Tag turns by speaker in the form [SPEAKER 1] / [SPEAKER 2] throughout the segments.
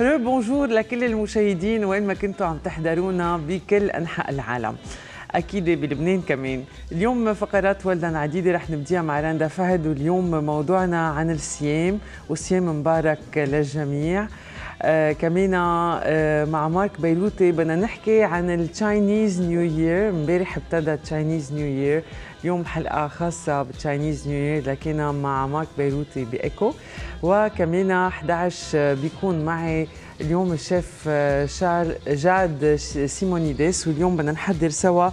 [SPEAKER 1] bonjour لكل المشاهدين وين ما كنتوا عم تحضرونا بكل أنحاء العالم. أكيد بلبنان كمان. اليوم فقرات Welldone عديدة رح نبديها مع رندا فهد واليوم موضوعنا عن الصيام والصيام مبارك للجميع. آه كمان آه مع مارك بيروتي بدنا نحكي عن ال Chinese New Year امبارح ابتدى ال Chinese New Year اليوم حلقه خاصه بال Chinese New Year لكن مع مارك بيروتي بايكو وكمان 11 بيكون معي اليوم الشيف شار جاد سيمونيديس. واليوم بدنا نحضر سوا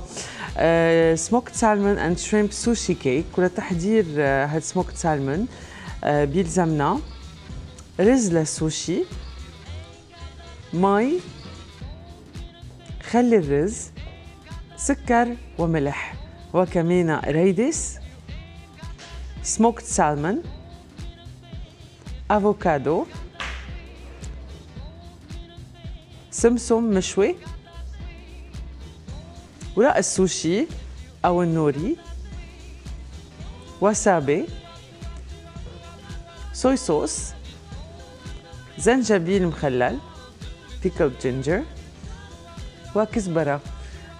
[SPEAKER 1] smoked salmon and shrimp sushi cake ولتحضير هاد smoked salmon بيلزمنا رز للسوشي مي خل الرز سكر وملح. وكمان ريدس سموكت سالمون افوكادو سمسم مشوي ورق السوشي أو النوري وسابي soya sauce زنجبيل مخلل pickle ginger وكزبرة.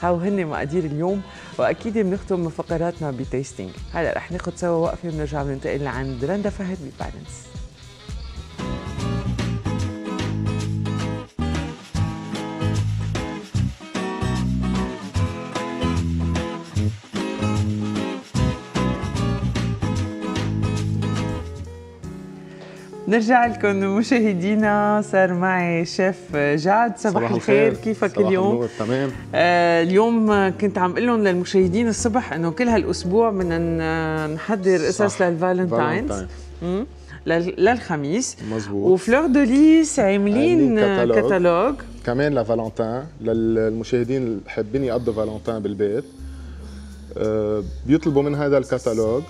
[SPEAKER 1] هاو هن مقادير اليوم. وأكيد بنختم فقراتنا ب tasting. هلا رح ناخذ سوا وقفة بنرجع بننتقل لعند رندا فهد ب balance نرجع لكم مشاهدينا صار معي شيف جاد صباح, الخير. كيفك
[SPEAKER 2] صباح
[SPEAKER 1] اليوم؟
[SPEAKER 2] النور تمام.
[SPEAKER 1] آه اليوم كنت عم أقول لهم للمشاهدين الصبح إنه كل هالأسبوع بدنا نحضر قصص لل Valentine's. للخميس.
[SPEAKER 2] مزبوط
[SPEAKER 1] و Fleur de Lys عاملين كتالوج. كتالوج
[SPEAKER 2] كمان لفالنتين للمشاهدين اللي حابين يقضوا فالنتين بالبيت. آه بيطلبوا من هذا الكتالوج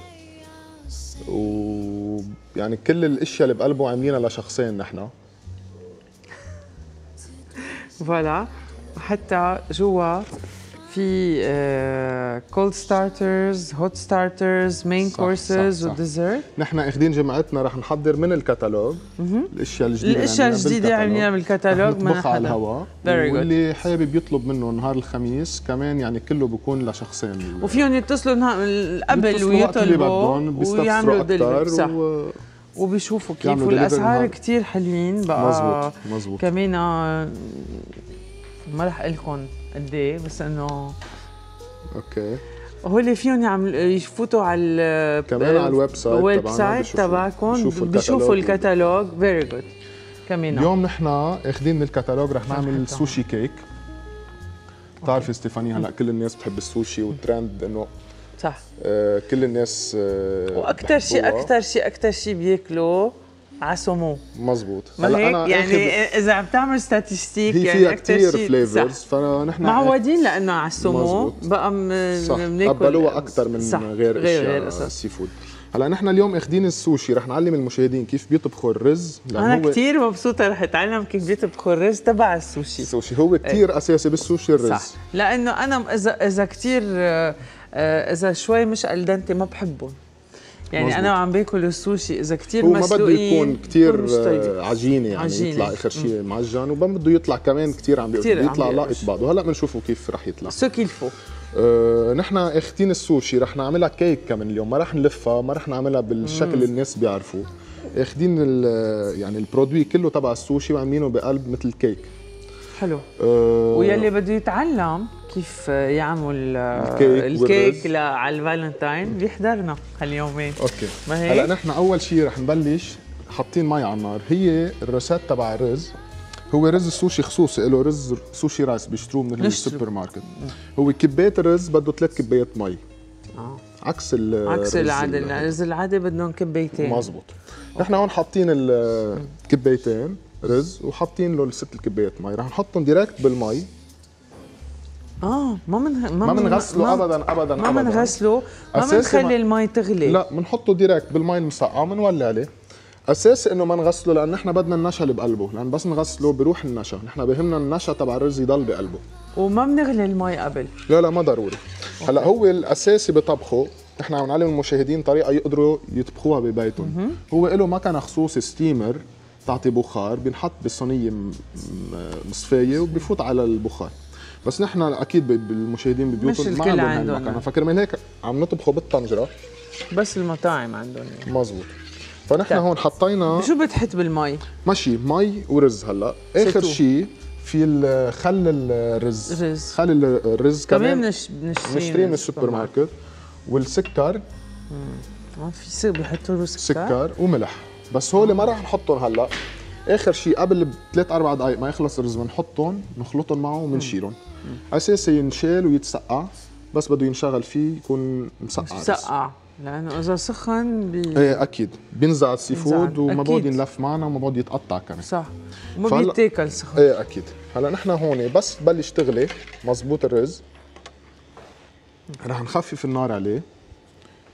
[SPEAKER 2] ويعني كل الأشياء اللي بقلبه عاملينها لشخصين نحن.
[SPEAKER 1] voilà. وحتى جوا في cold starters hot starters main courses و dessert
[SPEAKER 2] نحن أخذين جمعتنا رح نحضر من الكتالوج الأشياء الجديدة
[SPEAKER 1] الأشياء الجديدة عاملينها بالكتالوج
[SPEAKER 2] نطبخها على الهواء. واللي حابب يطلب منه نهار الخميس كمان يعني كله بكون لشخصين.
[SPEAKER 1] وفيهم يتصلوا قبل ويطلبوا
[SPEAKER 2] ويعملوا دليفري صح
[SPEAKER 1] و... وبيشوفوا كيف والأسعار كثير حلوين بقى.
[SPEAKER 2] مزبوط مزبوط
[SPEAKER 1] كمان ما رح أقول لكم قد إيه؟ بس انه
[SPEAKER 2] OK.
[SPEAKER 1] هو اللي فيهم يعمل يفوتوا على
[SPEAKER 2] كمان على ال website
[SPEAKER 1] ال website تبعكم بيشوفوا الكتالوج. very good كمان
[SPEAKER 2] اليوم نحن اخذين من الكتالوج رح نعمل sushi cake بتعرفي ستيفاني هلأ كل الناس بتحب السوشي والترند إنه
[SPEAKER 1] صح.
[SPEAKER 2] آه كل الناس آه
[SPEAKER 1] وأكثر شيء أكثر شيء أكثر شيء بياكلوا على سمو
[SPEAKER 2] مزبوط
[SPEAKER 1] هلا أنا يعني إذا عم تعمل statistic
[SPEAKER 2] هي
[SPEAKER 1] يعني
[SPEAKER 2] فيها كثير flavors فنحن
[SPEAKER 1] معودين لأنه على السمو بقى
[SPEAKER 2] بناكل قبلوها أكثر من صح. غير, غير أشياء غير ال seafood هلا نحن اليوم اخذين السوشي رح نعلم المشاهدين كيف بيطبخوا الرز
[SPEAKER 1] أنا هو كثير مبسوطة رح أتعلم كيف بيطبخوا الرز تبع السوشي.
[SPEAKER 2] السوشي. هو كثير أساسي بالسوشي الرز.
[SPEAKER 1] صح. لأنه أنا اذا إذا كثير إذا شوي مش al dente ما بحبهم. يعني مزبوط. أنا وعم باكل السوشي إذا كثير مسلوقين
[SPEAKER 2] ما بده يكون كثير عجينة يعني عجينة. يطلع آخر شيء معجن وما بده يطلع كمان كثير عم بيطلع لاقط بعض وهلأ بنشوفه كيف رح يطلع.
[SPEAKER 1] ce qu'il faut
[SPEAKER 2] آه نحن اخذين السوشي رح نعملها كيك كمان اليوم ما رح نلفها ما رح نعملها بالشكل اللي الناس بيعرفوه. اخذين يعني ال produits كله تبع السوشي وعاملينه بقلب مثل كيك.
[SPEAKER 1] حلو. أه واللي بده يتعلم كيف يعمل الكيك, الكيك على الفالنتاين؟ بيحضرنا هاليومين
[SPEAKER 2] OK. هلأ نحن أول شيء رح نبلش حاطين مي على النار. هي الرسات تبع الرز. هو رز السوشي خصوصي له رز sushi rice بيشتروه من السوبر ماركت هو كبايه الرز بده ثلاث كبايات مي.
[SPEAKER 1] آه.
[SPEAKER 2] عكس ال
[SPEAKER 1] عكس العادي الرز العادي بدهم كبايتين
[SPEAKER 2] مزبوط. نحن هون حاطين الكبايتين رز وحاطين له الست الكبايات مي. رح نحطهم direct بالمي.
[SPEAKER 1] آه ما من
[SPEAKER 2] ما بنغسله ابدا ابدا
[SPEAKER 1] ما بنغسله ما بنخلي المي تغلي.
[SPEAKER 2] لا بنحطه direct بالمي المسقعة بنولي عليه. أساسي إنه ما نغسله لأن نحن بدنا النشا اللي بقلبه. لأن بس نغسله بيروح النشا. نحن بهمنا النشا تبع الرز يضل بقلبه.
[SPEAKER 1] وما بنغلي المي قبل.
[SPEAKER 2] لا لا ما ضروري. هلأ هو الأساسي بطبخه. نحن عم نعلم المشاهدين طريقة يقدروا يطبخوها ببيتهم. هو له مكنه خصوص steamer تعطي بخار بينحط بصينيه مصفاية وبفوت على البخار. بس نحن أكيد بالمشاهدين ببيوتهم
[SPEAKER 1] ما عندهم هالمكنه
[SPEAKER 2] فكرمال هيك عم نطبخه بالطنجرة.
[SPEAKER 1] بس المطاعم عندهم.
[SPEAKER 2] مزبوط. فنحن طيب. هون حطينا
[SPEAKER 1] شو بتحط بالمي؟
[SPEAKER 2] ماشي مي ورز هلا. آخر شيء في خل الرز
[SPEAKER 1] رز.
[SPEAKER 2] خل الرز
[SPEAKER 1] كمان.
[SPEAKER 2] بنشتريه من السوبر ماركت والسكر.
[SPEAKER 1] ما في سكر بيحطوا له سكر.
[SPEAKER 2] سكر وملح. بس هول ما راح نحطهم هلا. آخر شيء قبل بثلاث أربع دقائق ما يخلص الرز بنحطهم نخلطهم معه وبنشيلهم. اساسي ينشال ويتسقع بس بده ينشغل فيه يكون مسقع
[SPEAKER 1] مسقع لأنه إذا سخن بي...
[SPEAKER 2] إيه أكيد. بينزع ال seafood وما بقعد ينلف معنا وما بقعد يتقطع كمان.
[SPEAKER 1] صح. وما فهل... بيتاكل سخن.
[SPEAKER 2] إيه أكيد. هلا نحن هون بس تبلش تغلي مزبوط الرز. رح نخفف النار عليه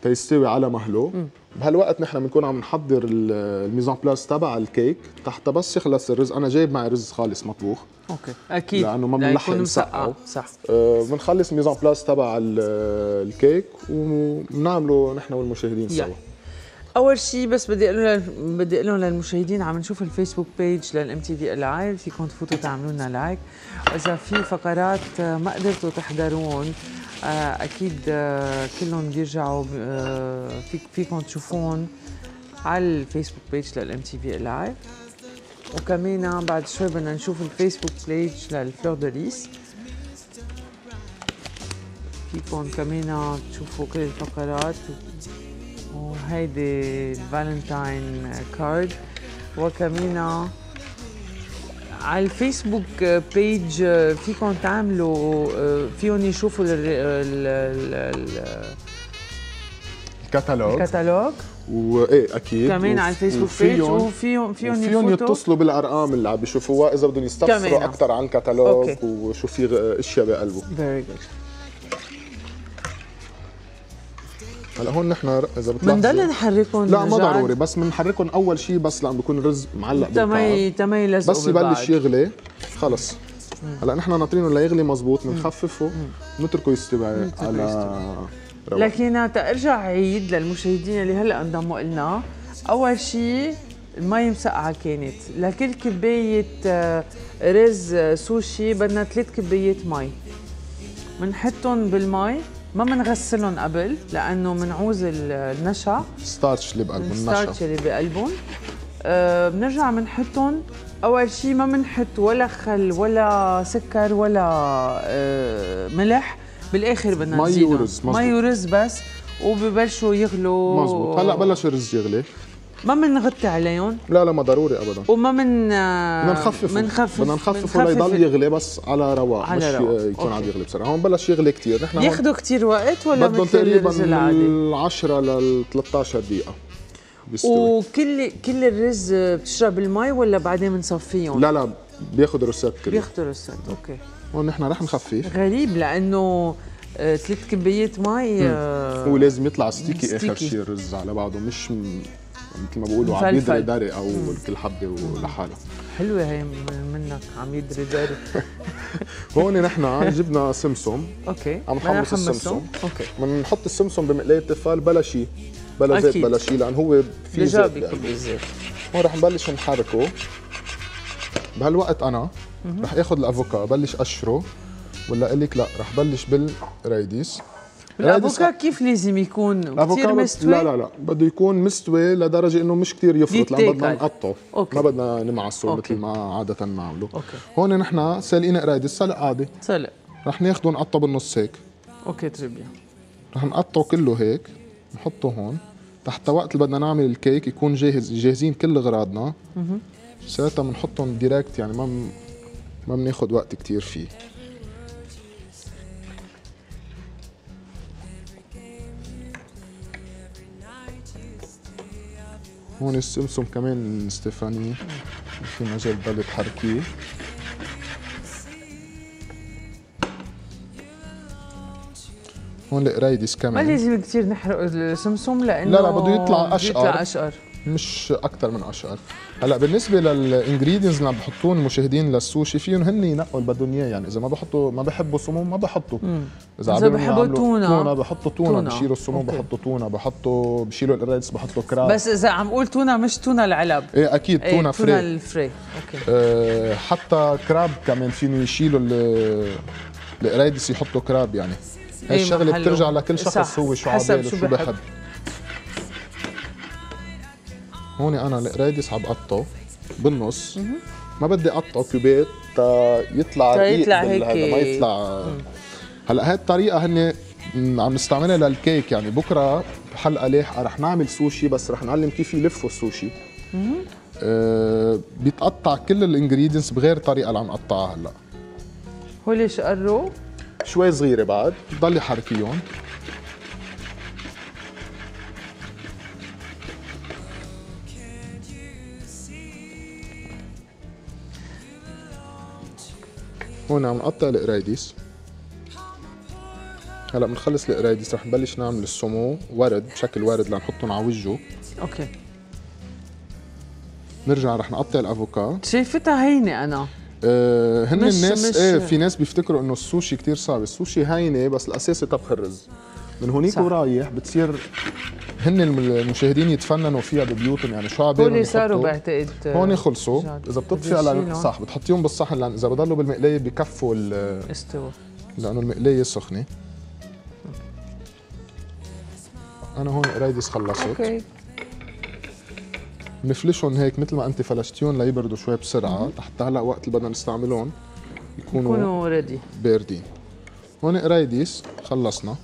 [SPEAKER 2] تيستوي على مهله. بهالوقت نحن بنكون عم نحضر ال mise en place تبع الكيك تحت بس يخلص الرز. أنا جايب معي رز خالص مطبوخ.
[SPEAKER 1] أوكي. أكيد.
[SPEAKER 2] لأنه ما بنلحق نسقعه
[SPEAKER 1] صح.
[SPEAKER 2] آه بنخلص mise en place تبع الكيك وبنعمله نحن والمشاهدين سوا.
[SPEAKER 1] أول شيء بس بدي أقول بدي أقول للمشاهدين عم نشوف ال Facebook page لل MTV Live فيكم تفوتوا تعملوا لنا like واذا في فقرات ما قدرتوا تحضرون آه، أكيد آه، كلهم بيرجعوا آه، فيكم تشوفون على ال Facebook page لل MTV Live وكمان بعد شوي بدنا نشوف ال Facebook page لل Fleur de Lys فيكم كمان تشوفوا كل الفقرات. وهيدي ال Valentine card. وكمان على الفيسبوك page فيكم تعملوا فيهم يشوفوا
[SPEAKER 2] الكتالوج.
[SPEAKER 1] الكتالوج.
[SPEAKER 2] وايه أكيد.
[SPEAKER 1] كمان على ال Facebook page وفيهم فيهم
[SPEAKER 2] فيهم يتصلوا بالأرقام اللي عم بيشوفوها إذا بدهم يستفسروا أكثر عن الكتالوج وشو في أشياء بقلبه.
[SPEAKER 1] very good
[SPEAKER 2] هلا هون نحن إذا بتلاحظوا
[SPEAKER 1] بنضل نحركهم
[SPEAKER 2] لا ما ضروري بس بنحركهم أول شيء بس لأنه بيكون الرز معلق
[SPEAKER 1] تمي تمي
[SPEAKER 2] بس يبلش يغلي خلص. هلا نحن ناطرينه ليغلي مزبوط بنخففه نتركه يستوي على
[SPEAKER 1] رواق. لكن تارجع عيد للمشاهدين اللي هلا انضموا لنا أول شيء المي مسقعة كانت. لكل كباية آه، رز آه، سوشي بدنا ثلاث كبايات مي. بنحطهم بالمي. ما بنغسلهم قبل لأنه بنعوز النشا.
[SPEAKER 2] starch اللي بقلبهم
[SPEAKER 1] ال starch اللي بقلبهم. أه بنرجع بنحطهم أول شيء ما بنحط ولا خل ولا سكر ولا أه ملح بالآخر بدنا
[SPEAKER 2] مي ورز
[SPEAKER 1] مي ورز بس وببلشوا يغلوا.
[SPEAKER 2] مزبوط. هلأ بلش الرز يغلي.
[SPEAKER 1] ما بنغطي عليهم.
[SPEAKER 2] لا لا ما ضروري ابدا.
[SPEAKER 1] وما من
[SPEAKER 2] بدنا نخففه.
[SPEAKER 1] بنخفف
[SPEAKER 2] بدنا نخففه ليضل يغلي بس على رواق على مش رواق. يكون عم يغلي بسرعة. هون بلش يغلي كثير
[SPEAKER 1] نحن ياخذوا كثير وقت ولا
[SPEAKER 2] بدهم تقريبا من 10 ل 13 دقيقة
[SPEAKER 1] بيستوي. وكل كل الرز بتشرب المي ولا بعدين بنصفيهم؟
[SPEAKER 2] لا لا بياخذ روسات كله
[SPEAKER 1] بياخذ روسات okay.
[SPEAKER 2] هون نحن رح نخفف
[SPEAKER 1] غريب لأنه آه، ثلاث كبايات مي
[SPEAKER 2] آه هو لازم يطلع sticky, sticky. اخر شيء الرز على بعضه مش مثل ما بقولوا عم يدري داري أو كل حبه ولحالها.
[SPEAKER 1] حلوة هي منك عم يدري داري
[SPEAKER 2] هون نحن جبنا سمسم.
[SPEAKER 1] okay.
[SPEAKER 2] عم نحمص السمسم. okay. بنحط السمسم بمقلايه Tefal بلا شيء بلا زيت بلا شيء لأن هو في زيت
[SPEAKER 1] بيكون زيت
[SPEAKER 2] هون رح نبلش نحركه. بهالوقت أنا رح آخذ الأفوكا بلش أقشره ولا أقول لك لا رح بلش بالقريدس.
[SPEAKER 1] الافوكا كيف لازم يكون كثير مستوي؟
[SPEAKER 2] لا لا لا. بده يكون مستوي لدرجة إنه مش كثير يفرط لأن بدنا نقطعه ما بدنا نمعصه مثل ما عادة بنعمله هون نحن سالقين قرايديس سلق عادي.
[SPEAKER 1] سلق.
[SPEAKER 2] رح ناخده نقطعه بالنص هيك.
[SPEAKER 1] okay très bien
[SPEAKER 2] رح نقطعه كله هيك. نحطه هون. تحت وقت اللي بدنا نعمل الكيك يكون جاهز جاهزين كل اغراضنا ساعتها بنحطهم direct يعني ما ما بناخذ وقت كثير فيه. هون السمسم كمان ستيفاني في مجال تضل تحركيه هون القرايدس كمان
[SPEAKER 1] ما لازم كثير نحرق السمسم؟ لأنه
[SPEAKER 2] لا لا بده يطلع اشقر
[SPEAKER 1] يطلع أشقر.
[SPEAKER 2] مش أكثر من أشقر. هلا بالنسبة لل ingredients اللي عم بحطون المشاهدين للسوشي فيهم هن ينقوا اللي بدهم اياه يعني إذا ما بحطوا ما بحبوا سموم ما بحطوا عم
[SPEAKER 1] بحبوا تونة.
[SPEAKER 2] تونة بحطوا
[SPEAKER 1] تونة.
[SPEAKER 2] بشيلوا السموم. بحطوا تونة بحطوا بشيلوا القريدس بحطوا crab
[SPEAKER 1] بس إذا عم قول تونة مش تونة العلب
[SPEAKER 2] إيه أكيد
[SPEAKER 1] إيه،
[SPEAKER 2] تونة
[SPEAKER 1] تونة
[SPEAKER 2] فري
[SPEAKER 1] الفري okay
[SPEAKER 2] أه حتى crab كمان فيني يشيلوا ال- القرايدس يحطوا crab يعني هاي
[SPEAKER 1] إيه، الشغلة.
[SPEAKER 2] بترجع لكل شخص. هو شو عباله
[SPEAKER 1] شو
[SPEAKER 2] شو
[SPEAKER 1] بحب.
[SPEAKER 2] هون أنا القرايدس عم بقطعه بالنص. ما بدي أقطعه كوبات تا يطلع رقيق
[SPEAKER 1] يطلع هيك-
[SPEAKER 2] ما يطلع. هلأ هاي الطريقة هن عم نستعملها للكيك. يعني بكرة بحلقة لاحقه رح نعمل سوشي بس رح نعلم كيف يلفوا السوشي. أه بيتقطع كل ال ingredients بغير طريقة اللي عم نقطعها هلأ.
[SPEAKER 1] هول شقروا.
[SPEAKER 2] شوي صغيرة بعد ضلي حركيهم هون عم نقطع القرايديس. هلا بنخلص القرايديس رح نبلش نعمل السمو ورد بشكل ورد لنحطهم على وجهه.
[SPEAKER 1] okay.
[SPEAKER 2] نرجع رح نقطع الأفوكا.
[SPEAKER 1] شايفتها هينة أنا.
[SPEAKER 2] آه هن
[SPEAKER 1] مش-
[SPEAKER 2] الناس
[SPEAKER 1] مش-
[SPEAKER 2] إيه في ناس بيفتكروا إنه السوشي كتير صعب. السوشي هينة بس الاساسي طبخ الرز. من هونيك. ورايح بتصير هن المشاهدين يتفننوا فيها ببيوتهم يعني شو عبالهم
[SPEAKER 1] هول صاروا. بعتقد
[SPEAKER 2] هون خلصوا.
[SPEAKER 1] إذا
[SPEAKER 2] بتطفي على. صح بتحطيهم بالصحن لأن إذا بضلوا بالمقلاية بكفوا ال-
[SPEAKER 1] استوى
[SPEAKER 2] لأنه المقلاية سخنة. أنا هون قرايدس خلصت.
[SPEAKER 1] okay.
[SPEAKER 2] بنفلشهم هيك مثل ما انت فلشتيهم ليبردوا شوي بسرعة حتى هلأ وقت اللي بدنا نستعملهم يكونوا
[SPEAKER 1] يكونوا ready
[SPEAKER 2] باردين. هون قرايديس خلصنا.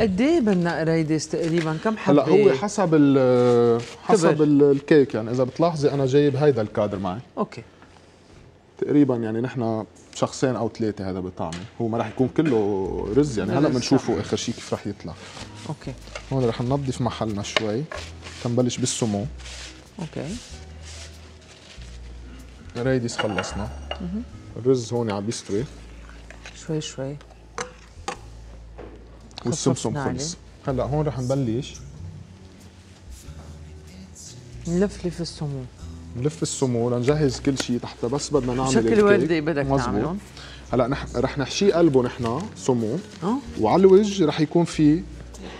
[SPEAKER 1] قد إيه بدنا قرايدس تقريبا؟ كم حبة؟
[SPEAKER 2] هلأ هو حسب ال حسب
[SPEAKER 1] كبر.
[SPEAKER 2] ال- الكيك يعني إذا بتلاحظي أنا جايب هيدا الكادر معي.
[SPEAKER 1] أوكي.
[SPEAKER 2] تقريبا يعني نحن شخصين أو ثلاثة هذا بطعمة. هو ما راح يكون كله رز يعني
[SPEAKER 1] هلأ
[SPEAKER 2] بنشوفه آخر شيء كيف راح يطلع.
[SPEAKER 1] أوكي.
[SPEAKER 2] هون رح ننظف محلنا شوي. تنبلش بالسمو.
[SPEAKER 1] أوكي.
[SPEAKER 2] قرايديس خلصنا الرز هون عم يستوي
[SPEAKER 1] شوي شوي
[SPEAKER 2] والسمسم. خلص. هلا هون رح نبلش.
[SPEAKER 1] نلفلف السموم
[SPEAKER 2] نلف السمو لنجهز كل شيء حتى بس بدنا نعمل الكيك.
[SPEAKER 1] وردي بدك
[SPEAKER 2] مزبوط.
[SPEAKER 1] تعملهم.
[SPEAKER 2] هلا نح... رح نحشيه قلبه نحن سمو.
[SPEAKER 1] آه.
[SPEAKER 2] وعلى الوجه رح يكون في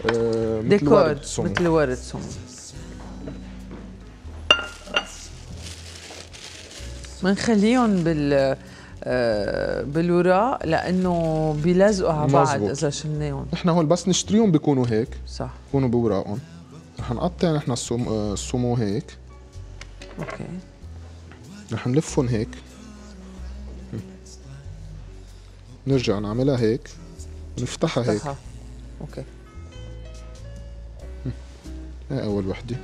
[SPEAKER 2] آه مثل
[SPEAKER 1] ديكور
[SPEAKER 2] ورد سمو.
[SPEAKER 1] مثل ورد سموم بنخليهم بال بالوراق لأنه بيلزقوا على بعض. إذا شلناهم.
[SPEAKER 2] نحن هون بس نشتريهم بيكونوا هيك.
[SPEAKER 1] صح.
[SPEAKER 2] بيكونوا بوراقهم رح نقطع نحن ال saum... آه، ال saumon هيك.
[SPEAKER 1] أوكي.
[SPEAKER 2] رح نلفهم هيك. نرجع نعملها هيك. نفتحها هيك.
[SPEAKER 1] أوكي.
[SPEAKER 2] هاي أول وحدة.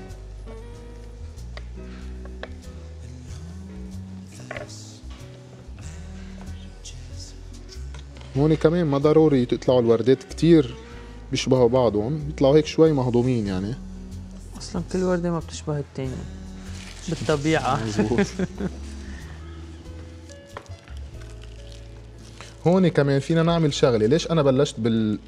[SPEAKER 2] هون كمان ما ضروري تطلعوا الوردات كتير بيشبهوا بعضهم بيطلعوا هيك شوي مهضومين يعني.
[SPEAKER 1] أصلا كل وردة ما بتشبه الثانية بالطبيعة.
[SPEAKER 2] مزبوط هون كمان فينا نعمل شغلة ليش أنا بلشت بال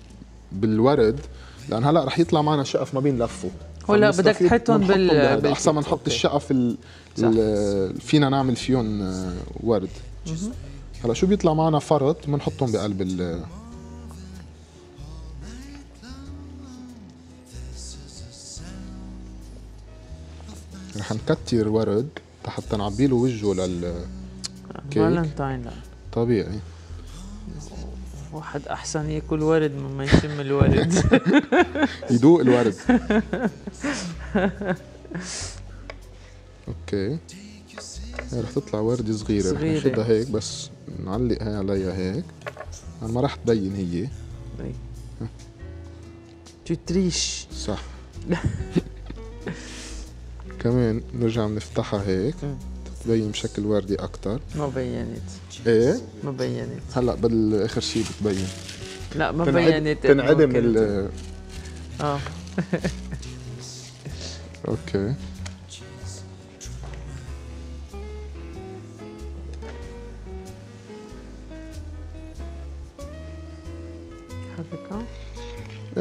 [SPEAKER 2] بالورد؟ لأن هلأ رح يطلع معنا شقف ما بينلفوا
[SPEAKER 1] هلا
[SPEAKER 2] فبنستفيد
[SPEAKER 1] بدك تحطهم بال-.
[SPEAKER 2] أحسن ما نحط. الشقف ال... ال... فينا نعمل فيهم آه، ورد. هلا شو بيطلع معنا فرط؟ بنحطهم بقلب ال رح نكتر ورد حتى نعبي له وجهه لل.
[SPEAKER 1] فالنتاين لا.
[SPEAKER 2] طبيعي.
[SPEAKER 1] واحد أحسن يأكل ورد مما يشم الورد.
[SPEAKER 2] يدوق الورد. أوكي. هي رح تطلع وردة صغيرة رح
[SPEAKER 1] صغيرة.
[SPEAKER 2] نشدها هيك بس نعلق هي عليها هيك. يعني ما رح تبين هي.
[SPEAKER 1] تتريش
[SPEAKER 2] صح. كمان نرجع بنفتحها هيك. تبين بشكل وردي أكتر.
[SPEAKER 1] ما بينت.
[SPEAKER 2] إيه؟
[SPEAKER 1] ما بينت.
[SPEAKER 2] هلأ بالآخر شيء بتبين.
[SPEAKER 1] لا ما بينت.
[SPEAKER 2] تنعدم ال آه.
[SPEAKER 1] أوكي.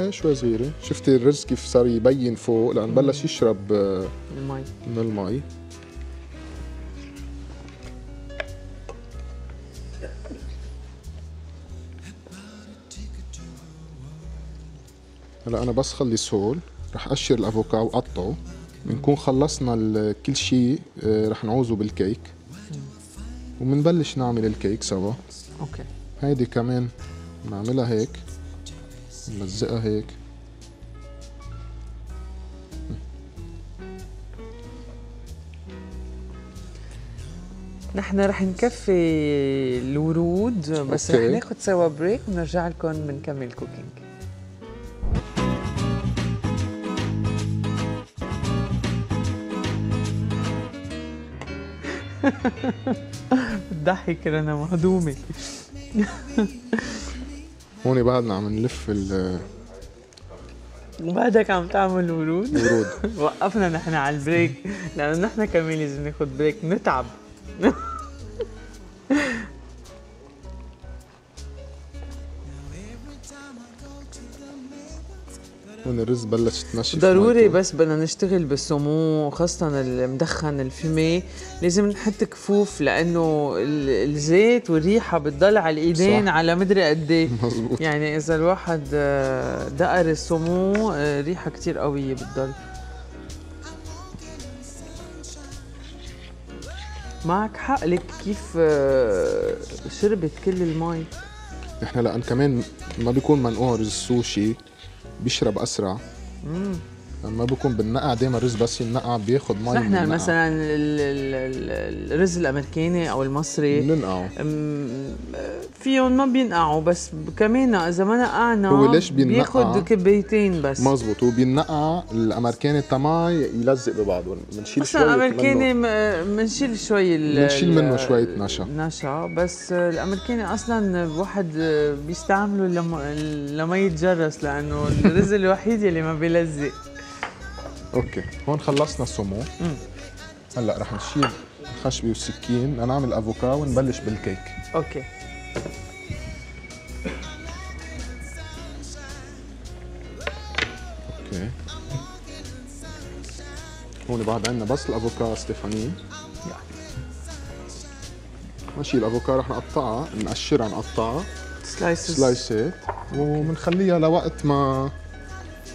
[SPEAKER 2] إيه شوي صغيرة. شفتي الرز كيف صار يبين فوق؟ لأن بلش يشرب آه،
[SPEAKER 1] المي.
[SPEAKER 2] من المي. هلا أنا بس خلص هول رح اقشر ال avocat وقطعه. بنكون خلصنا كل شيء آه، رح نعوزه بالكيك. وبنبلش نعمل الكيك سوا.
[SPEAKER 1] أوكي.
[SPEAKER 2] هيدي كمان نعملها هيك. نلزقها هيك.
[SPEAKER 1] نحن رح نكفي الورود بس
[SPEAKER 2] أوكي.
[SPEAKER 1] رح ناخذ سوا break ونرجع لكم بنكمل cooking بتضحك رنا مهضومة.
[SPEAKER 2] هون بعدنا عم نلف ال-
[SPEAKER 1] وبعدك عم تعمل ورود.
[SPEAKER 2] الورود
[SPEAKER 1] وقفنا نحن على ال break لأنه نحن كمان لازم ناخذ break نتعب.
[SPEAKER 2] هون الرز بلش تنشف
[SPEAKER 1] ضروري. بس بدنا نشتغل بالسمو خاصة المدخن ال fumé لازم نحط كفوف لأنه ال- الزيت والريحة بتضل على الإيدين
[SPEAKER 2] صح.
[SPEAKER 1] على مدري قد إيه. يعني إذا الواحد آه، دقر السمو آه، ريحة كتير قوية بتضل. معك حق لك كيف آه، شربت كل المي.
[SPEAKER 2] نحن لأن كمان ما بيكون منقوع رز سوشي بيشرب أسرع. ما بيكون بالنقع دائما الرز بس ينقع بياخد مي
[SPEAKER 1] نحن. مثلا ال- ال- ال- الرز الأمريكاني أو المصري
[SPEAKER 2] بننقعه.
[SPEAKER 1] فيهم ما بينقعوا بس كمان إذا ما نقعنا
[SPEAKER 2] هو ليش بينقع؟
[SPEAKER 1] بياخد كبايتين بس.
[SPEAKER 2] مزبوط. وبينقع الأمريكاني تماي يلزق ببعضه بنشيل شوي
[SPEAKER 1] الأمريكاني بنشيل شوي
[SPEAKER 2] بنشيل منه شوية نشا.
[SPEAKER 1] نشا. بس الأمريكاني أصلا الواحد بيستعمله لما لما يتجرس لأنه الرز الوحيد يلي ما بيلزق.
[SPEAKER 2] أوكي. هون خلصنا السمو. هلأ رح نشيل الخشبه والسكين. نعمل avocat ونبلش بالكيك.
[SPEAKER 1] أوكي.
[SPEAKER 2] أوكي. هون بعد عندنا بس ال avocat
[SPEAKER 1] ستيفاني.
[SPEAKER 2] ماشي الافوكا رح نقطعها نقشرها نقطعها.
[SPEAKER 1] سلايسز
[SPEAKER 2] سلايسات وبنخليها لوقت ما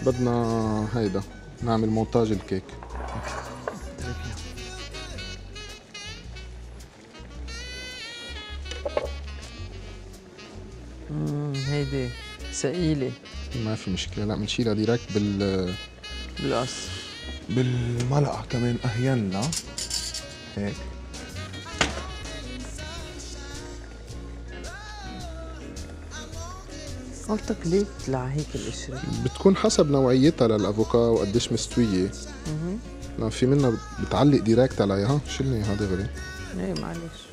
[SPEAKER 2] بدنا هيدا. نعمل مونتاج الكيك.
[SPEAKER 1] هيدي ثقيله
[SPEAKER 2] ما في مشكلة لا بنشيلها ديركت بال
[SPEAKER 1] بالقص
[SPEAKER 2] بالملقه كمان اهين هيك.
[SPEAKER 1] قلتك ليه بتطلع هيك القشره
[SPEAKER 2] بتكون حسب نوعيتها للأفوكا وقديش مستوية. لأن في منها بتعلق ديركت عليها. شيلني اياها دغري
[SPEAKER 1] إيه معلش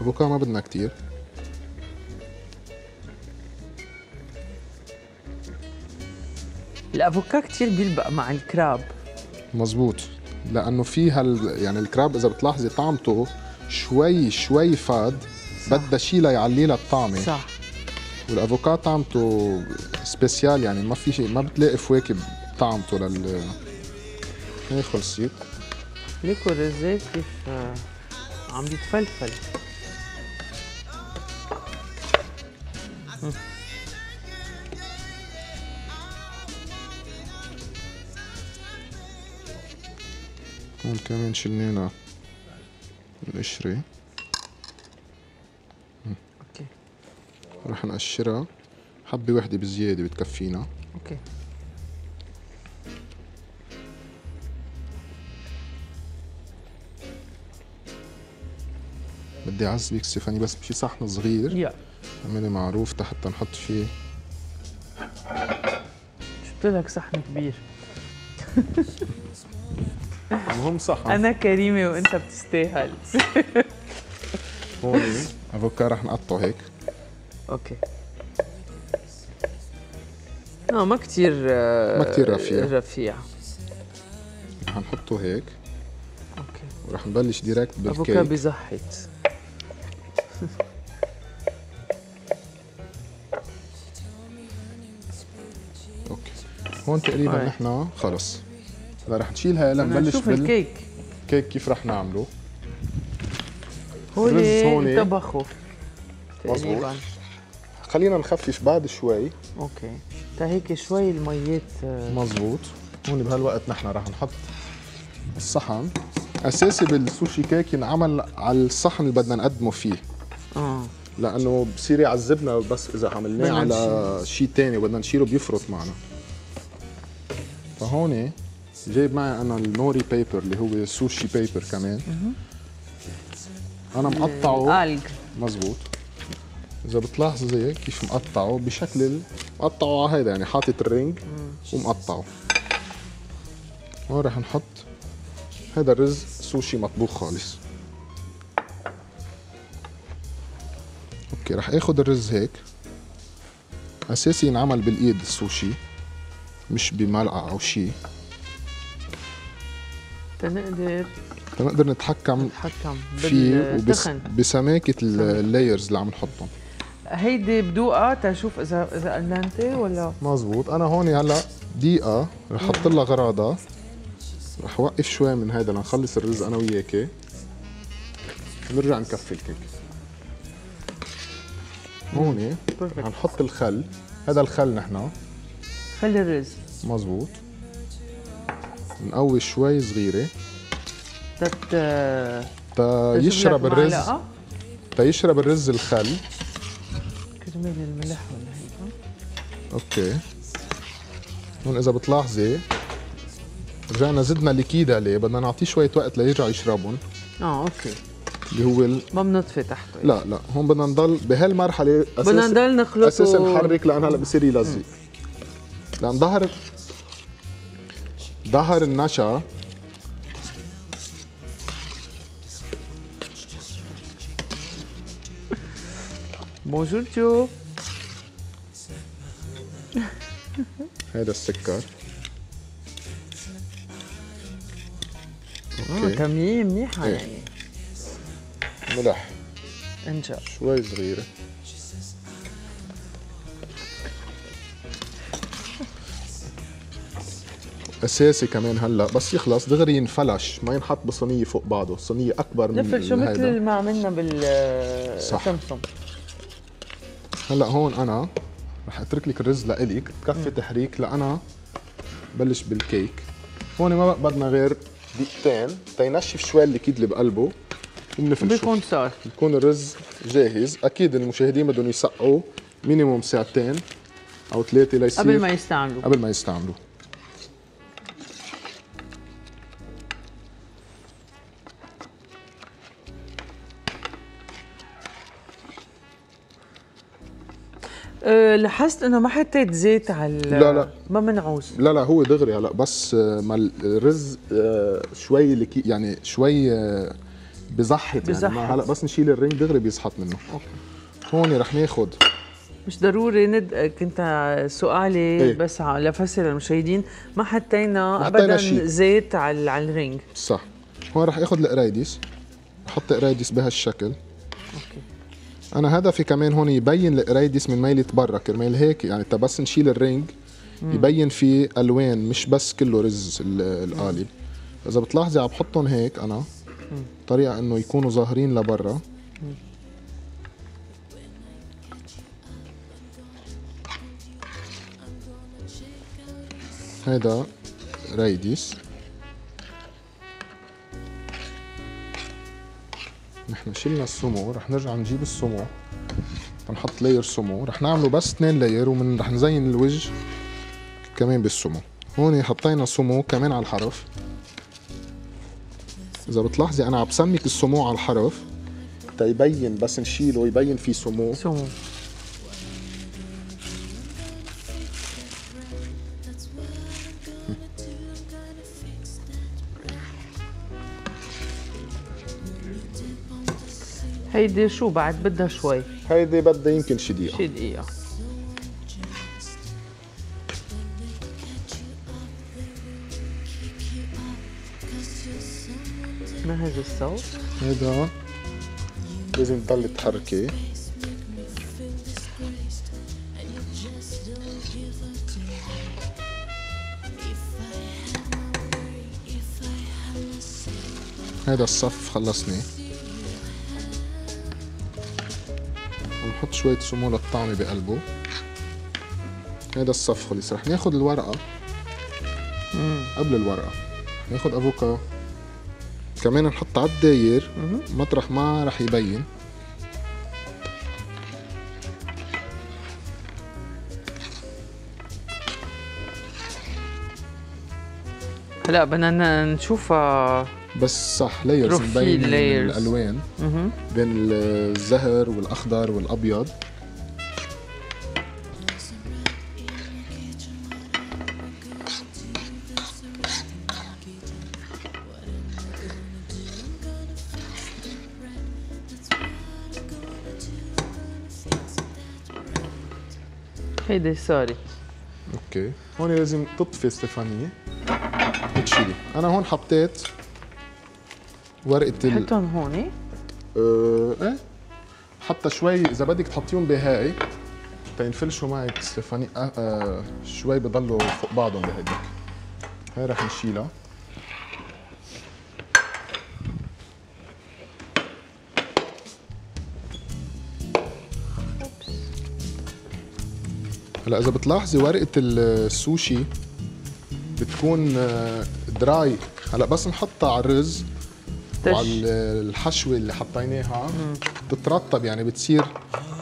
[SPEAKER 2] أفوكا ما بدنا كتير.
[SPEAKER 1] الأفوكا كتير بيلبق مع الكراب.
[SPEAKER 2] مزبوط. لأنه فيها ال... يعني الكراب إذا بتلاحظي طعمته شوي شوي فاد بدها شيء ليعلي لها الطعمة.
[SPEAKER 1] صح.
[SPEAKER 2] والافوكا طعمته سبيسيال يعني ما في شيء ما بتلاقي فواكه طعمته لل هيك خلصت.
[SPEAKER 1] ليكوا الرزات كيف آه، عم بيتفلفل.
[SPEAKER 2] هون كمان شلنا القشرة
[SPEAKER 1] أوكي
[SPEAKER 2] رح نقشرها حبة وحدة بزيادة بتكفينا.
[SPEAKER 1] أوكي.
[SPEAKER 2] بدي اعذبك ستيفاني بس بشي صحن صغير.
[SPEAKER 1] يا.
[SPEAKER 2] اعملي معروف حتى نحط فيه.
[SPEAKER 1] جبت لك صحن كبير؟
[SPEAKER 2] المهم صحن.
[SPEAKER 1] أنا كريمة وأنت بتستاهل.
[SPEAKER 2] هون افوكا رح نقطعه هيك.
[SPEAKER 1] أوكي. آه ما كتير آه،
[SPEAKER 2] ما كتير رفيع.
[SPEAKER 1] رفيع.
[SPEAKER 2] رح نحطه هيك.
[SPEAKER 1] أوكي.
[SPEAKER 2] ورح نبلش ديركت
[SPEAKER 1] افوكا
[SPEAKER 2] بالكيك
[SPEAKER 1] بزحت
[SPEAKER 2] هون تقريبا نحن خلص. هلا رح نشيل هاي لنبلش
[SPEAKER 1] نشوف ال
[SPEAKER 2] cake. cake كيف رح نعمله.
[SPEAKER 1] هولي طبخوا.
[SPEAKER 2] تقريبا. خلينا نخفف بعد شوي.
[SPEAKER 1] أوكي. تا هيك شوي الميات
[SPEAKER 2] آه. مزبوط هون بهالوقت نحن رح نحط الصحن. أساسي بالسوشي كيك ينعمل على الصحن اللي بدنا نقدمه فيه. آه. لأنه بصير يعذبنا بس إذا عملناه على شيء ثاني وبدنا نشيله بيفرط معنا. فهون جايب معي أنا النوري paper اللي هو سوشي paper كمان. أنا مقطعه. مزبوط إذا بتلاحظي كيف مقطعه بشكل مقطعه على هيدا يعني حاطط ال ring ومقطعه. هون رح نحط هذا الرز سوشي مطبوخ خالص. أوكي رح اخذ الرز هيك. أساسي ينعمل بالإيد السوشي مش بملعقه أو شيء
[SPEAKER 1] تنقدر
[SPEAKER 2] تنقدر نتحكم
[SPEAKER 1] نتحكم
[SPEAKER 2] فيه وبس بسماكة اللايرز اللي عم نحطهم.
[SPEAKER 1] هيدي بدوقها تشوف اذا إذا قلنتي ولا؟
[SPEAKER 2] مزبوط أنا هون هلا دقيقة رح أحط لها غراضة. رح اوقف شوي من هيدا لنخلص الرز أنا وياكي. نرجع نكفي الكيك. هون رح نحط الخل. هذا الخل نحن.
[SPEAKER 1] خل الرز.
[SPEAKER 2] مزبوط نقوي شوي صغيرة.
[SPEAKER 1] تت
[SPEAKER 2] تا يشرب الرز. تا يشرب الرز الخل.
[SPEAKER 1] كرمال الملح ولا هيك
[SPEAKER 2] أوكي. هون إذا بتلاحظي رجعنا زدنا ليكيد عليه بدنا نعطيه شوية وقت ليرجع يشربهم.
[SPEAKER 1] آه أوكي.
[SPEAKER 2] اللي هو ال...
[SPEAKER 1] ما بنطفي تحته.
[SPEAKER 2] لا لا. هون بدنا نضل بهالمرحلة
[SPEAKER 1] أساس بدنا نضل نخلطه
[SPEAKER 2] أساسا نحرك لأن هلا بصير يلزق. لأن ظهر ظهر النشا
[SPEAKER 1] بونجور جو
[SPEAKER 2] هذا السكر
[SPEAKER 1] آه كمية منيحة. يعني
[SPEAKER 2] ملح.
[SPEAKER 1] انجا
[SPEAKER 2] شوي صغيرة أساسي كمان هلأ. بس يخلص دغري ينفلش. ما ينحط بصينية فوق بعضه. صينية أكبر من
[SPEAKER 1] شو مثل ما عملنا بالسمسم
[SPEAKER 2] هلا هون أنا رح أترك لك الرز لإلك. تكفي تحريك لأنا. بلش بالكيك. هون ما بدنا غير دقيقتين تينشف شوي الليكيد اللي بقلبه.
[SPEAKER 1] وبنفرشه بيكون صار
[SPEAKER 2] بيكون الرز جاهز. أكيد المشاهدين بدهم يسقوا مينيموم ساعتين أو ثلاثة ليصير
[SPEAKER 1] قبل ما يستعملوا.
[SPEAKER 2] قبل ما يستعملوا.
[SPEAKER 1] أه لاحظت انه ما حطيت زيت على
[SPEAKER 2] لا لا.
[SPEAKER 1] ما منعوز
[SPEAKER 2] لا لا هو دغري هلا بس آه، ما الرز آه، شوي لكي يعني شوي آه، بزحط يعني. هلا بس نشيل ال ring دغري بيزحط منه. okay. هون رح ناخذ
[SPEAKER 1] مش ضروري ند كنت سؤالي إيه؟ بس لفسر المشاهدين. ما حطينا ابدا شي. زيت على على ال ring
[SPEAKER 2] صح. هون رح اخذ القرايديس بحط القرايديس بهالشكل. okay. أنا هدفي كمان هون يبين القرايديس من ميلة برا كرمال هيك يعني تا بس نشيل ال ring يبين فيه ألوان مش بس كله رز القالب إذا بتلاحظي عم بحطهم هيك أنا طريقة إنه يكونوا ظاهرين لبرا. هيدا قرايديس نحن شلنا السمو رح نرجع نجيب السمو. نحط لاير سمو رح نعمله بس اثنين لاير ومن رح نزين الوجه كمان بالسمو. هون حطينا سمو كمان على الحرف. إذا بتلاحظي أنا عم بسمك السمو على الحرف. تيبين بس نشيله يبين في سمو.
[SPEAKER 1] سمو. هيدي شو بعد؟ بدها شوي.
[SPEAKER 2] هيدي بدها يمكن شي دقيقة.
[SPEAKER 1] شي دقيقة. نهج الصوت؟
[SPEAKER 2] هيدا. لازم تضلي تحركي. هذا الصف خلصني. ونحط شوية سمو للطعمة بقلبه. هذا الصف خلص رح ناخد الورقة. قبل الورقة. ناخد افوكا. كمان نحط على الداير مطرح ما رح يبين.
[SPEAKER 1] هلا بدنا نشوف
[SPEAKER 2] بس صح لايرز مبين. الألوان بين الزهر والأخضر والأبيض.
[SPEAKER 1] هيدي sorry.
[SPEAKER 2] okay. هون لازم تطفي ستيفاني. وتشيلي أنا هون حطيت ورقة ال
[SPEAKER 1] حطهم هون.
[SPEAKER 2] آه، إيه؟ حتى شوي إذا بدك تحطيهم بهاي تينفلشوا معك ستيفاني. آه آه شوي بضلوا فوق بعضهم بهديك هاي رح نشيلها. هلا إذا بتلاحظي ورقة السوشي بتكون آه، دراي. هلا بس نحطها على الرز.
[SPEAKER 1] تش.
[SPEAKER 2] وعلى الحشوة اللي حطيناها بتترطب يعني بتصير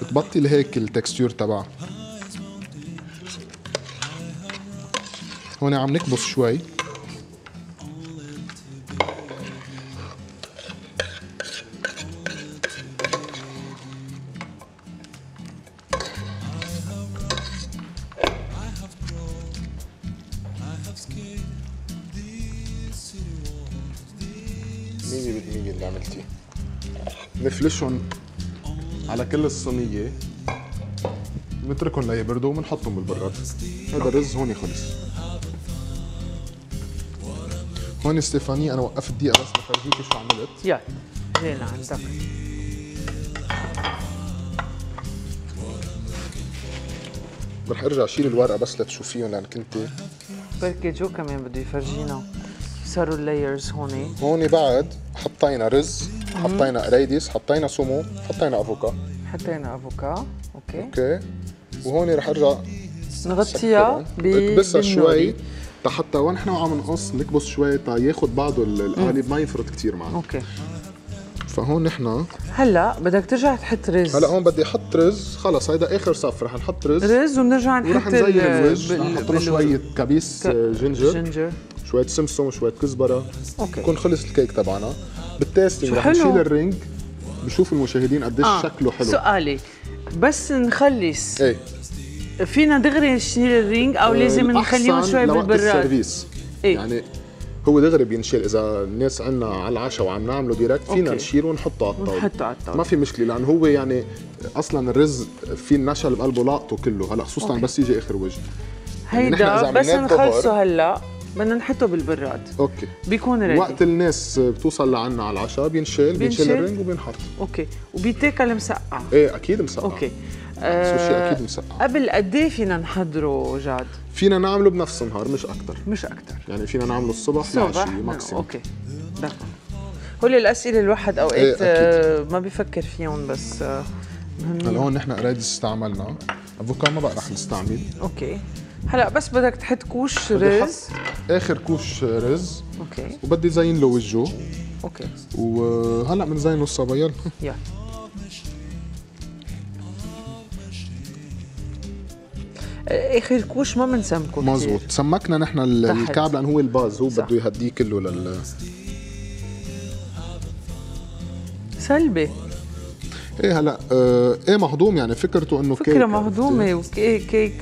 [SPEAKER 2] بتبطل هيك التكستير تبعها. هون عم نكبس شوي. كل الصينية نتركهم ليبردوا وبنحطهم بالبراد. هذا الرز هون خلص. هون ستيفاني أنا وقفت دقيقة بس بفرجيكي شو عملت.
[SPEAKER 1] يلا جينا عندك
[SPEAKER 2] رح ارجع اشيل الورقة بس لتشوفيهم لأن كنت
[SPEAKER 1] بركي جو كمان بده يفرجينا. صاروا ال layers هون.
[SPEAKER 2] هون بعد حطينا رز حطينا قريديس حطينا سمو حطينا أفوكا.
[SPEAKER 1] حطينا avocat. okay.
[SPEAKER 2] okay. وهون رح أرجع.
[SPEAKER 1] نغطيها
[SPEAKER 2] بكبسها شوي
[SPEAKER 1] بال nori.
[SPEAKER 2] تا حتى ونحن عم نقص نكبس شوي تا ياخد بعضه ال- القالب ما ينفرط كتير معنا
[SPEAKER 1] okay.
[SPEAKER 2] فهون نحن
[SPEAKER 1] هلا بدك ترجع تحط رز.
[SPEAKER 2] هلا هون بدي أحط رز. خلص هيدا آخر صف رح نحط رز.
[SPEAKER 1] رز ونرجع نحط
[SPEAKER 2] ورح نزين
[SPEAKER 1] ال-
[SPEAKER 2] الوجه
[SPEAKER 1] بال-
[SPEAKER 2] نحط له شوية كبيس آه، ginger.
[SPEAKER 1] ginger.
[SPEAKER 2] شوية سمسم وشوية كزبرة.
[SPEAKER 1] أوكي.
[SPEAKER 2] يكون خلص الكيك تبعنا. بال tasting
[SPEAKER 1] شو
[SPEAKER 2] رح. نشيل ال ring. بشوف المشاهدين قديش
[SPEAKER 1] آه.
[SPEAKER 2] شكله حلو
[SPEAKER 1] سؤالي بس نخلص
[SPEAKER 2] إيه
[SPEAKER 1] فينا دغري نشيل ال ring أو لازم
[SPEAKER 2] الأحسن
[SPEAKER 1] نخليهم شوي بالبراد
[SPEAKER 2] ال service
[SPEAKER 1] إيه.
[SPEAKER 2] يعني هو دغري بينشال إذا الناس عنا على العشاء وعم نعمله direct فينا. نشيله ونحطه على الطاولة
[SPEAKER 1] ونحطه على الطاولة.
[SPEAKER 2] ما في مشكلة لأنه هو يعني أصلا الرز في النشا اللي بقلبه لاقطه كله هلأ خصوصا
[SPEAKER 1] okay.
[SPEAKER 2] بس يجي آخر وجه يعني
[SPEAKER 1] هيدا
[SPEAKER 2] إذا
[SPEAKER 1] بس نخلصه هلأ بدنا نحطه بالبراد.
[SPEAKER 2] okay.
[SPEAKER 1] بيكون ready
[SPEAKER 2] وقت الناس بتوصل لعنا على العشاء بينشال بينشال.
[SPEAKER 1] ال
[SPEAKER 2] ring وبينحط
[SPEAKER 1] okay. وبيتاكل مسقع
[SPEAKER 2] إيه أكيد مسقع okay.
[SPEAKER 1] آه
[SPEAKER 2] أكيد مسقع
[SPEAKER 1] قبل قد إيه فينا نحضره جاد؟
[SPEAKER 2] فينا نعمله بنفس النهار مش أكثر
[SPEAKER 1] مش أكثر
[SPEAKER 2] يعني فينا نعمله الصبح
[SPEAKER 1] صبح؟
[SPEAKER 2] العشية maximum
[SPEAKER 1] okay. دقيقة هول الأسئلة الواحد أوقات
[SPEAKER 2] إيه،.
[SPEAKER 1] آه ما بيفكر فيهم بس آه
[SPEAKER 2] هلأ هون نحن قرايد استعملنا. avocat ما بقى رح نستعمل.
[SPEAKER 1] okay. هلا بس بدك تحط كوش رز.
[SPEAKER 2] آخر كوش رز.
[SPEAKER 1] أوكي.
[SPEAKER 2] وبدي زين له وجهه.
[SPEAKER 1] okay.
[SPEAKER 2] وهلا بنزينه الصبا يلا.
[SPEAKER 1] يلا. آخر couche ما بنسمكه.
[SPEAKER 2] مزبوط. سمكنا نحن. الكعب لأنه هو ال base
[SPEAKER 1] هو.
[SPEAKER 2] بده يهديه كله لل
[SPEAKER 1] سلبي.
[SPEAKER 2] إيه هلا آه إيه مهضوم يعني فكرته إنه كيك
[SPEAKER 1] فكرة
[SPEAKER 2] عرفتي؟
[SPEAKER 1] مهضومة وكيك كيك.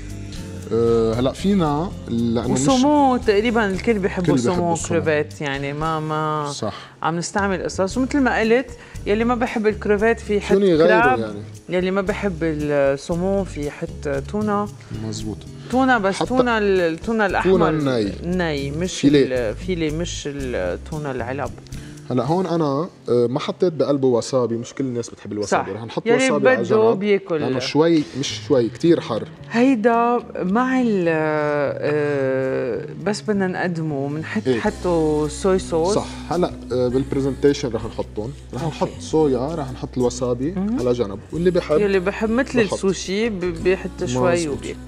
[SPEAKER 2] آه هلا فينا لأنه
[SPEAKER 1] وسمو تقريبا الكل بيحبوا
[SPEAKER 2] saumon.
[SPEAKER 1] crevettes يعني ما ما
[SPEAKER 2] صح
[SPEAKER 1] عم نستعمل قصص ومثل ما قلت يلي ما بحب الكريفات في
[SPEAKER 2] غيره
[SPEAKER 1] crabe
[SPEAKER 2] يعني.
[SPEAKER 1] يلي ما بحب السمو في حت تونة
[SPEAKER 2] مزبوط
[SPEAKER 1] تونة بس تونة ال- التونه الأحمر
[SPEAKER 2] تونة الني.
[SPEAKER 1] الني مش
[SPEAKER 2] filet.
[SPEAKER 1] ال filet مش التونة العلب
[SPEAKER 2] هلا هون أنا آه، ما حطيت بقلبه وسابي مش كل الناس بتحب الوسابي. رح نحط
[SPEAKER 1] يلي
[SPEAKER 2] وسابي على جنب
[SPEAKER 1] بياكل.
[SPEAKER 2] لأنه شوي مش شوي كتير حر.
[SPEAKER 1] هيدا مع ال آه، بس بدنا نقدمه بنحط
[SPEAKER 2] إيه.
[SPEAKER 1] حطه صويا صوص
[SPEAKER 2] صح. هلا آه، بالبرزنتيشن رح نحطهم. رح نحط صويا رح نحط الوسابي على جنب. واللي بحب
[SPEAKER 1] يلي بحب مثل
[SPEAKER 2] بحط.
[SPEAKER 1] السوشي بيحط شوي. وبياكل.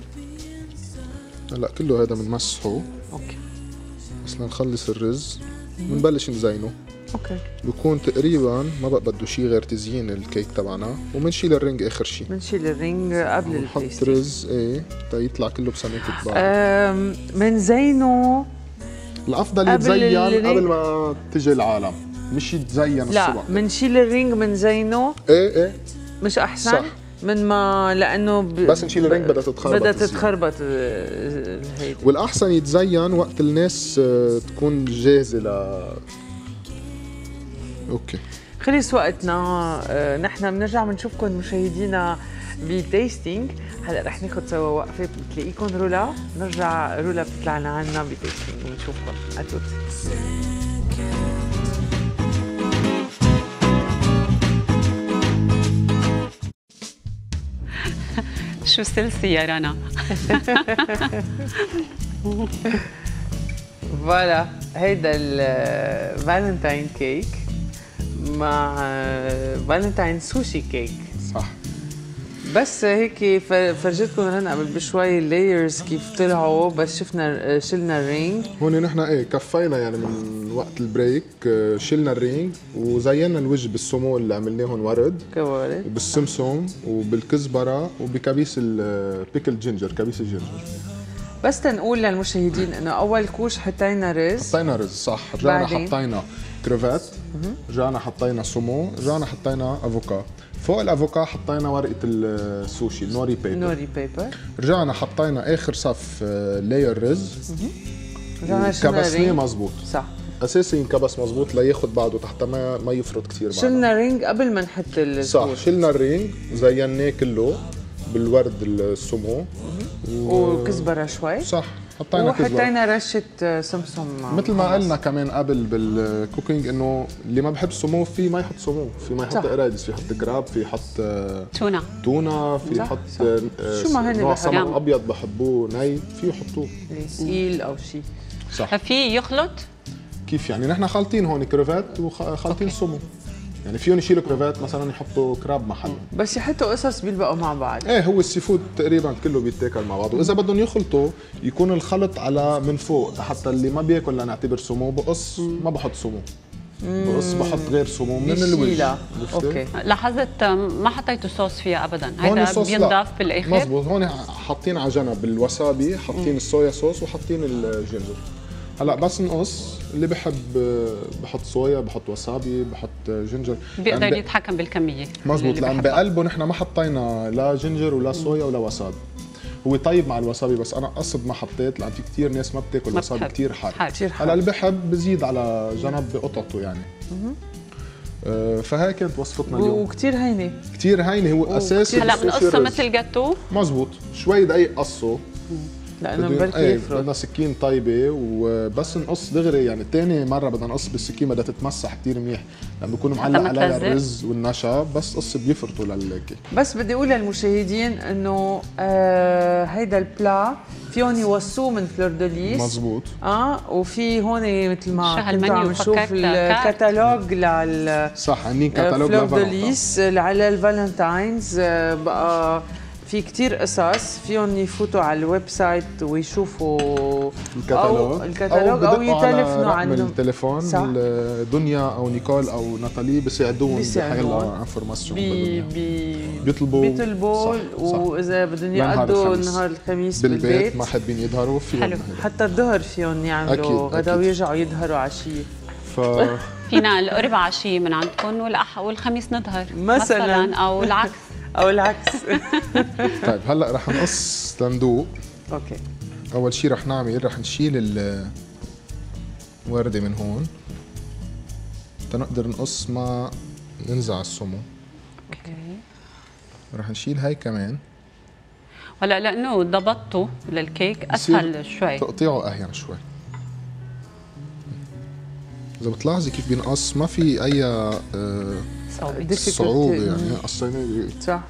[SPEAKER 2] هلا كله هذا بنمسحه.
[SPEAKER 1] okay.
[SPEAKER 2] بس لنخلص الرز. بنبلش نزينه
[SPEAKER 1] okay.
[SPEAKER 2] بكون تقريبا ما بقى بده شيء غير تزيين الكيك تبعنا وبنشيل ال ring آخر شيء
[SPEAKER 1] بنشيل ال ring قبل
[SPEAKER 2] ال
[SPEAKER 1] tasting
[SPEAKER 2] رز إيه تيطلع كله بسمكة بعض
[SPEAKER 1] بنزينه
[SPEAKER 2] الأفضل
[SPEAKER 1] قبل
[SPEAKER 2] يتزين
[SPEAKER 1] ال ring.
[SPEAKER 2] قبل ما تجي العالم مش يتزين
[SPEAKER 1] لا
[SPEAKER 2] الصبح.
[SPEAKER 1] بنشيل ال ring بنزينه
[SPEAKER 2] إيه إيه.
[SPEAKER 1] مش أحسن
[SPEAKER 2] صح.
[SPEAKER 1] من ما لأنه ب...
[SPEAKER 2] بس نشيل ال ring بدها تتخربط
[SPEAKER 1] بدها. تتخربط هيدي
[SPEAKER 2] والأحسن يتزين وقت الناس آه، تكون جاهزة ل okay.
[SPEAKER 1] خلص وقتنا. آه، نحن بنرجع بنشوفكم مشاهدينا ب tasting هلا رح ناخذ سوا وقفة بتلاقيكم رولا. نرجع رولا بتطلع لنا عنا ب tasting ونشوفكم. à toute.
[SPEAKER 3] شو سلسي يا رنا
[SPEAKER 1] voilà هيدا ال Valentine cake. مع Valentine sushi cake
[SPEAKER 2] صح.
[SPEAKER 1] بس هيك فرجيتكم رنا قبل بشوي ال layers كيف طلعوا بس شفنا شلنا الرينج
[SPEAKER 2] هون نحن إيه كفينا يعني من وقت ال break آه، شلنا ال ring وزينا الوجه بالسمو اللي عملناهم ورد.
[SPEAKER 1] كورت
[SPEAKER 2] وبالسمسم وبالكزبرة وبكبيس ال pickle ginger كبيس ال ginger.
[SPEAKER 1] بس تنقول للمشاهدين إنه أول couche حطينا رز.
[SPEAKER 2] حطينا رز صح. رجعنا؟ حطينا. كريفات رجعنا حطينا saumon رجعنا حطينا avocat. فوق ال avocat حطينا ورقة السوشي ال nori
[SPEAKER 1] paper nori paper
[SPEAKER 2] رجعنا حطينا آخر صف layer رز كبسناه
[SPEAKER 1] ال ring
[SPEAKER 2] مزبوط
[SPEAKER 1] صح.
[SPEAKER 2] اساسي ينكبس مزبوط لياخد بعده تحت ما ما يفرط كثير
[SPEAKER 1] شلنا ring قبل ما نحط
[SPEAKER 2] صح
[SPEAKER 1] الزبور
[SPEAKER 2] شلنا ال ring زيناه كله بالورد السمو و-
[SPEAKER 1] وكزبره شوي.
[SPEAKER 2] صح. حطينا كزبرة.
[SPEAKER 1] وحطينا رشة آه، سمسم
[SPEAKER 2] مثل ما. قلنا كمان قبل بال cooking إنه اللي ما بحب سمو في ما يحط سمو في ما يحط
[SPEAKER 1] صح.
[SPEAKER 2] قريدس في يحط crab في يحط آه،
[SPEAKER 3] تونة.
[SPEAKER 2] تونة في يحط. آه،
[SPEAKER 1] شو ما هن
[SPEAKER 2] نوع. سمك أبيض بحبوه ني فيه يحطوه.
[SPEAKER 1] سيل أو شيء
[SPEAKER 2] صح.
[SPEAKER 3] في يخلط؟
[SPEAKER 2] كيف يعني؟ نحن خالطين هون كريفات وخالطين سمو. يعني فيهم يشيلوا كريفات مثلا يحطوا crab محل.
[SPEAKER 1] بس يحطوا قصص بيلبقوا مع بعض.
[SPEAKER 2] إيه هو ال seafood تقريبا كله بيتاكل مع بعض. وإذا بدهم يخلطوا يكون الخلط على من فوق. حتى اللي ما بياكل لنعتبر سمو بقص ما بحط سمو. بقص بحط غير سمو. من الوجه؟
[SPEAKER 1] okay.
[SPEAKER 3] لاحظت ما حطيتوا صوص فيها ابدا.
[SPEAKER 2] هون
[SPEAKER 3] هذا. بينضاف بالآخر؟
[SPEAKER 2] مزبوط. هون حاطين على جنب الوسابي حاطين ال soya sauce وحاطين ال ginger. هلا بس نقص اللي بحب بحط صويا بحط وسابي بحط ginger.
[SPEAKER 3] بيقدر
[SPEAKER 2] ب-
[SPEAKER 3] يتحكم بالكمية
[SPEAKER 2] مزبوط
[SPEAKER 3] لأن.
[SPEAKER 2] بقلبه نحن ما حطينا لا ginger ولا صويا ولا وسابي. هو طيب مع الوسابي بس أنا قصد ما حطيت لأن في كثير ناس ما بتاكل وسابي. كثير حار. هلا اللي بحب بزيد على جنب بقطعته يعني. آه، فهي كانت وصفتنا اليوم.
[SPEAKER 1] وكثير هينة.
[SPEAKER 2] كثير هينة هو أساسي
[SPEAKER 3] هلا بنقصها. مثل جاتو
[SPEAKER 2] مزبوط شوي دقيق قصه. لأنه
[SPEAKER 1] بركي
[SPEAKER 2] إيه
[SPEAKER 1] يفرط
[SPEAKER 2] بدنا سكين طيبة وبس نقص دغري يعني ثاني مرة بدنا نقص بالسكين بدها تتمسح كثير منيح لما بيكون معلق عليها. الرز والنشا بس قص بيفرطوا للكيك
[SPEAKER 1] بس بدي أقول للمشاهدين إنه آه هيدا ال plat فيهم يوصوه من Fleur de Lys
[SPEAKER 2] مزبوط
[SPEAKER 1] آه وفي هون مثل ما
[SPEAKER 3] هالمنيو
[SPEAKER 1] عم نشوف. الكتالوج لل
[SPEAKER 2] صح عاملين كتالوج
[SPEAKER 1] Fleur de
[SPEAKER 2] لفالنتاين.
[SPEAKER 1] ليس اللي على الفالنتاينز بقى في كتير قصص فيهم يفوتوا على الويب سايت ويشوفوا
[SPEAKER 2] الكتالوج
[SPEAKER 1] أو الكتالوج
[SPEAKER 2] أو, على
[SPEAKER 1] يتلفنوا عنه
[SPEAKER 2] التليفون. دنيا أو نيكول أو ناتالي بيساعدوهم
[SPEAKER 1] بيساعدوهم.
[SPEAKER 2] بحيلا انفورماسيون
[SPEAKER 1] بي بي
[SPEAKER 2] بيطلبوا
[SPEAKER 1] بيطلبوا. وإذا بدهم يقضوا. نهار الخميس
[SPEAKER 2] بالبيت
[SPEAKER 1] بالبيت
[SPEAKER 2] ما حابين يظهروا فيهم.
[SPEAKER 1] حتى الظهر فيهم يعملوا
[SPEAKER 2] أكيد،
[SPEAKER 1] غدا. ويرجعوا يظهروا عشيه
[SPEAKER 2] ف
[SPEAKER 3] فينا القرب عشية من عندكم والأح والخميس نظهر
[SPEAKER 1] مثلاً.
[SPEAKER 3] أو العكس
[SPEAKER 1] أو العكس.
[SPEAKER 2] طيب هلأ رح نقص لندوق.
[SPEAKER 1] okay.
[SPEAKER 2] أول شيء رح نعمل رح نشيل الوردة من هون. تنقدر نقص ما ننزع السمو.
[SPEAKER 3] okay.
[SPEAKER 2] رح نشيل هاي كمان.
[SPEAKER 3] هلأ لأنه ضبطته للكيك أسهل شوي.
[SPEAKER 2] تقطيعه اهين شوي. إذا بتلاحظي كيف بينقص ما في أي آه،
[SPEAKER 3] صعوبة.
[SPEAKER 2] يعني قصيناه
[SPEAKER 1] صح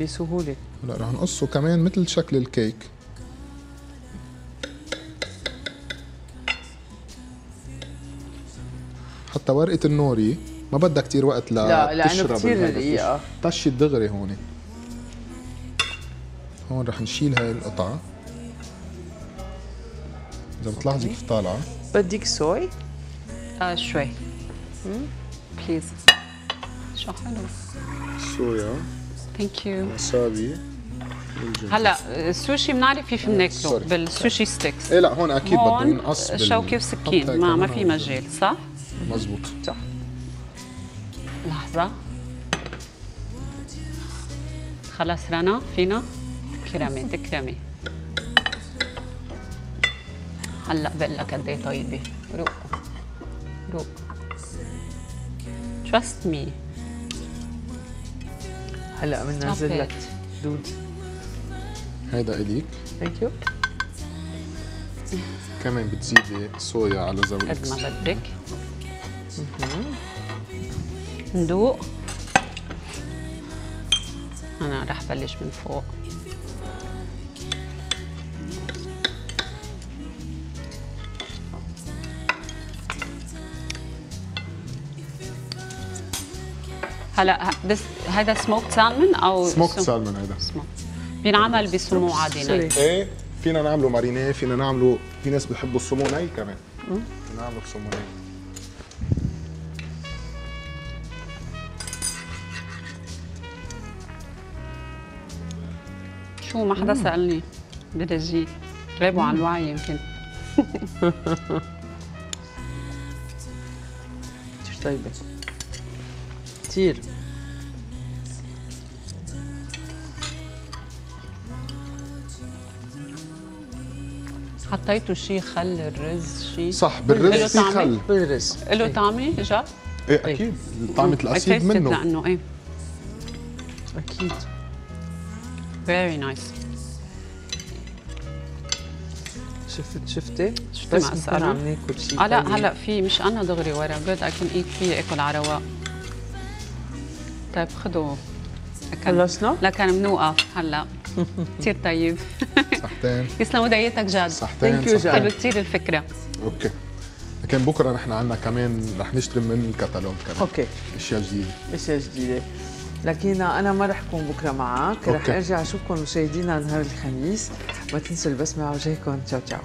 [SPEAKER 1] بسهولة.
[SPEAKER 2] هلا رح نقصه كمان مثل شكل الكيك. حتى ورقة النوري ما بدها كثير وقت لا
[SPEAKER 1] لا لأنه
[SPEAKER 2] كثير
[SPEAKER 1] دقيقة.
[SPEAKER 2] طشت دغري هون. هون رح نشيل هاي القطعة. إذا بتلاحظي كيف طالعة
[SPEAKER 1] بدك soy؟
[SPEAKER 3] آه شوي. please حلو.
[SPEAKER 2] صويا.
[SPEAKER 3] thank you
[SPEAKER 2] وسابي.
[SPEAKER 3] هلا السوشي بنعرف كيف بناكله.
[SPEAKER 2] بال
[SPEAKER 3] sushi sticks
[SPEAKER 2] إيه لا هون أكيد بده ينقص حط
[SPEAKER 3] وسكين. ما ما في. مجال صح؟
[SPEAKER 2] مزبوط.
[SPEAKER 1] صح.
[SPEAKER 3] لحظة. خلص رنا فينا؟ تكرمي تكرمي هلا بقول لك قد إيه طيبة. روق. روق. Trust me.
[SPEAKER 1] هلا بننزل لك. دود.
[SPEAKER 2] هيدا إليك.
[SPEAKER 1] ثانك يو
[SPEAKER 2] كمان بتزيدي صويا على
[SPEAKER 3] قد
[SPEAKER 2] ذوقك
[SPEAKER 3] ما بدك. ندوق. أنا رح بلش من فوق. هلا بس هذا سموك سالمون أو
[SPEAKER 2] سموك
[SPEAKER 3] سم-
[SPEAKER 2] سالمون هيدا
[SPEAKER 3] سموك بينعمل بسمو عادي. ني.
[SPEAKER 2] إيه فينا نعمله مارينيه فينا نعمله في ناس بيحبوا السمو ني كمان. فينا نعمله بسمو ني
[SPEAKER 3] شو ما حدا سألني بدجي غابوا عن الوعي يمكن.
[SPEAKER 1] كثير طيبة؟ كثير
[SPEAKER 3] حطيتوا شي خل الرز شي؟
[SPEAKER 2] صح بالرز في؟ خل.
[SPEAKER 1] بالرز.
[SPEAKER 3] له طعمه جد؟
[SPEAKER 2] إيه أكيد. طعمة الأسيد منه.
[SPEAKER 3] لأنه إيه.
[SPEAKER 1] أكيد.
[SPEAKER 3] فيري نايس
[SPEAKER 1] شفت شفتي
[SPEAKER 3] شفتي
[SPEAKER 1] بس
[SPEAKER 3] السقرة؟
[SPEAKER 1] عم ناكل شيء
[SPEAKER 3] آه لا. هلا في مش أنا دغري ورا جود اي كان ايت فيه أكل على رواق. طيب خذوا
[SPEAKER 1] خلصنا؟
[SPEAKER 3] لكن بنوقف هلا. كثير طيب.
[SPEAKER 2] صحتين.
[SPEAKER 3] يسلموا دياتك جد
[SPEAKER 2] صحتين.
[SPEAKER 3] حلو كثير الفكرة.
[SPEAKER 2] okay. لكن بكرة نحن عندنا كمان رح نشتري من الكتالوج كمان.
[SPEAKER 1] okay.
[SPEAKER 2] أشياء جديدة.
[SPEAKER 1] أشياء جديدة. لكن أنا ما رح أكون بكرة معك. رح. أرجع أشوفكم مشاهدينا نهار الخميس. ما تنسوا البسمة على وجهكم. تشاو تشاو.